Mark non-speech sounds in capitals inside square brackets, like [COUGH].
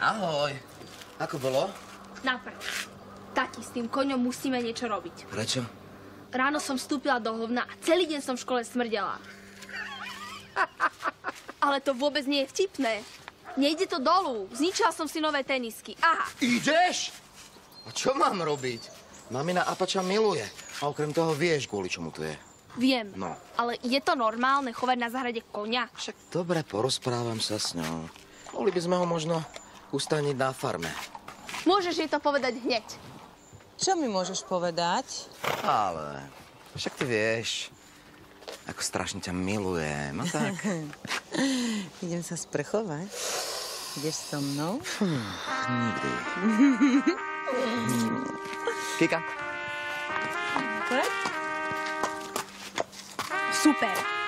Ahoj. Ako bolo? Naprv. Tati, s tým koňom musíme niečo robiť. Prečo? Ráno som vstúpila do hovna a celý deň som v škole smrdela. [LAUGHS] Ale to vôbec nie je vtipné. Nejde to dolu. Zničila som si nové tenisky. Aha. Ideš? A čo mám robiť? Mamina Apača miluje. A okrem toho vieš, kvôli čomu tu je. Viem. No. Ale je to normálne chovať na zahrade koňa? Však dobre, porozprávam sa s ňou. Mohli by sme ho možno ustaniť na farme. Môžeš jej to povedať hneď. Čo mi môžeš povedať? Ale však ty vieš, ako strašne ťa milujem. A tak. [LAUGHS] Idem sa sprchovať. Ideš so mnou? Nikdy. [LAUGHS] Kika. Super.